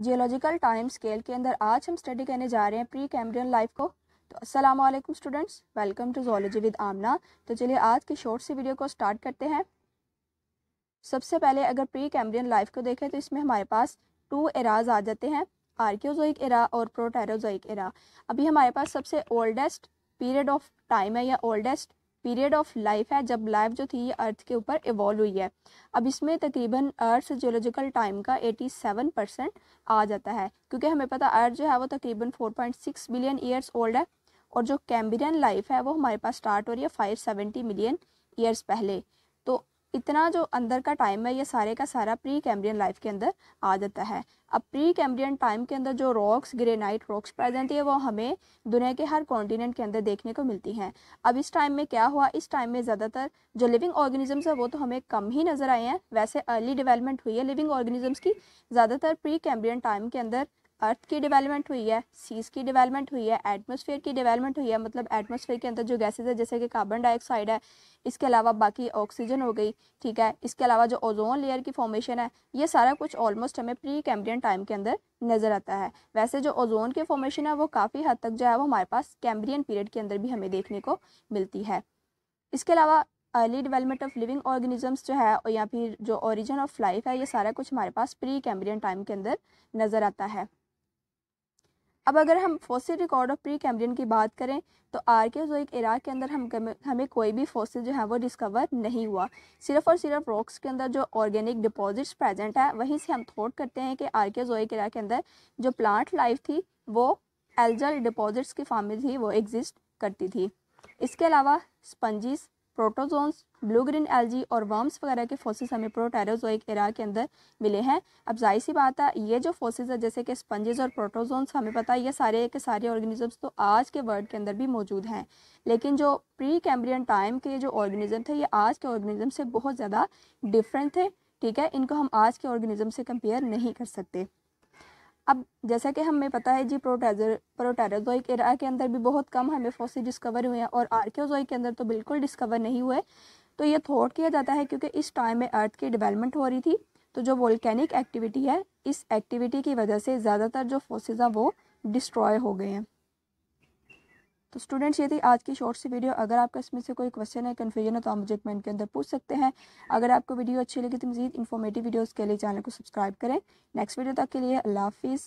Geological time scale के अंदर आज हम स्टडी करने जा रहे हैं प्री कैम्ब्रियन लाइफ को। तो अस्सलाम वालेकुम students welcome to zoology with Aamna तो चलिए आज की शॉर्ट सी वीडियो को स्टार्ट करते हैं। सबसे पहले अगर प्री कैम्ब्रियन लाइफ को देखें तो इसमें हमारे पास टू एराज आ जाते हैं आर्कियोजोइक एरा और प्रोटेरोजोइक एरा अभी हमारे पास सबसे ओल्डेस्ट पीरियड ऑफ़ टाइम है या ओल्डेस्ट पीरियड ऑफ़ लाइफ है, जब लाइफ जो थी ये अर्थ के ऊपर इवॉल्व हुई है। अब इसमें तकरीबन अर्थ जियोलॉजिकल टाइम का 87 परसेंट आ जाता है, क्योंकि हमें पता अर्थ जो है वो तकरीबन 4.6 बिलियन ईयर्स ओल्ड है, और जो कैम्बियन लाइफ है वो हमारे पास स्टार्ट हो रही है 570 मिलियन ईयर्स पहले। इतना जो अंदर का टाइम है, ये सारे का सारा प्री कैम्ब्रियन लाइफ के अंदर आ जाता है। अब प्री कैम्ब्रियन टाइम के अंदर जो रॉक्स ग्रेनाइट रॉक्स प्रेजेंट है, वो हमें दुनिया के हर कॉन्टिनेंट के अंदर देखने को मिलती हैं। अब इस टाइम में क्या हुआ? इस टाइम में ज़्यादातर जो लिविंग ऑर्गेनिजम्स है, वो तो हमें कम ही नज़र आए हैं। वैसे अर्ली डेवलपमेंट हुई है लिविंग ऑर्गेनिजम्स की। ज़्यादातर प्री कैम्ब्रियन टाइम के अंदर अर्थ की डेवलपमेंट हुई है सीज की डेवलपमेंट हुई है एटमोसफेयर की डेवलपमेंट हुई है मतलब एटमोसफेयर के अंदर जो गैसेज है, जैसे कि कार्बन डाइऑक्साइड है, इसके अलावा बाकी ऑक्सीजन हो गई, ठीक है, इसके अलावा जो ओजोन लेयर की फॉर्मेशन है, ये सारा कुछ ऑलमोस्ट हमें प्री कैम्ब्रियन टाइम के अंदर नज़र आता है। वैसे जो ओजोन की फॉर्मेशन है, वो काफ़ी हद तक जो है, वो हमारे पास कैम्ब्रियन पीरियड के अंदर भी हमें देखने को मिलती है। इसके अलावा early development of living organisms जो है, और या फिर जो ओरिजिन ऑफ़ लाइफ है, ये सारा कुछ हमारे पास प्री कैम्ब्रियन टाइम के अंदर नज़र आता है। अब अगर हम fossil record of Precambrian की बात करें तो आर्कियोजोइक इराक के अंदर हम हमें कोई भी फॉसिल जो है वो डिस्कवर नहीं हुआ। सिर्फ़ और सिर्फ़ रॉक्स के अंदर जो ऑर्गेनिक डिपॉजिट्स प्रेजेंट है, वहीं से हम थॉट करते हैं कि आर्कियोजोइक इराक के अंदर जो प्लांट लाइफ थी, वो एल्जल डिपॉजिट्स की फॉर्म में थी, वो एग्जिस्ट करती थी। इसके अलावा sponges protozoans, blue green algae और वर्म्स वगैरह के फोसिस हमें प्रोटेरोजोइक एरा के अंदर मिले हैं। अब ज़ाहिर सी बात है, ये जो फोसिस है, जैसे कि स्पंजेस और प्रोटोजोन्स, हमें पता है, ये सारे के सारे ऑर्गेनिजम्स तो आज के वर्ल्ड के अंदर भी मौजूद हैं। लेकिन जो प्री कैम्ब्रियन टाइम के जो ऑर्गेनिज्म थे, ये आज के ऑर्गेनिज्म से बहुत ज़्यादा डिफरेंट थे, ठीक है? इनको हम आज के ऑर्गेनिज्म से कंपेयर नहीं कर सकते। अब जैसा कि हमें पता है, जी प्रोटेजर, प्रोटेरोजोइक एरा के अंदर भी बहुत कम हमें फॉसिल डिस्कवर हुए हैं और आर्क्योजोइक के अंदर तो बिल्कुल डिस्कवर नहीं हुए। तो ये थॉट किया जाता है क्योंकि इस टाइम में अर्थ की डेवलपमेंट हो रही थी तो जो वोल्केनिक एक्टिविटी है, इस एक्टिविटी की वजह से ज़्यादातर जो फोसेज हैं वो डिस्ट्रॉय हो गए हैं। तो स्टूडेंट्स ये थी आज की शॉर्ट सी वीडियो अगर आपका इसमें से कोई क्वेश्चन है कन्फ्यूज़न है तो आप मुझे कमेंट के अंदर पूछ सकते हैं। अगर आपको वीडियो अच्छी लगी तो मजीद इन्फॉर्मेटिव वीडियोज़ के लिए चैनल को सब्सक्राइब करें। नेक्स्ट वीडियो तक के लिए अल्लाह हाफिज़।